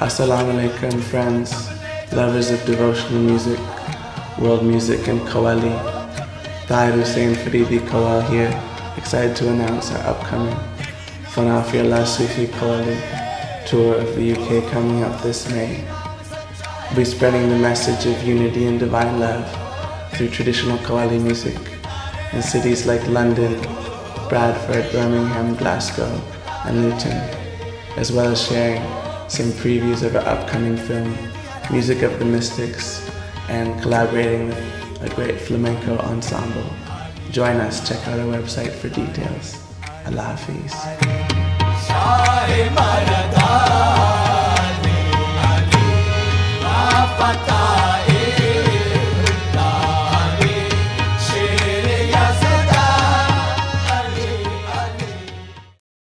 Assalamu alaikum, friends, lovers of devotional music, world music, and Qawwali. Tahir Hussein Faridi Qawwal here, excited to announce our upcoming Fanna-Fi-Allah Sufi Qawwali tour of the UK coming up this May. We'll be spreading the message of unity and divine love through traditional Qawwali music in cities like London, Bradford, Birmingham, Glasgow, and Luton, as well as sharing some previews of our upcoming film, Music of the Mystics, and collaborating with a great flamenco ensemble. Join us, check out our website for details. Allah.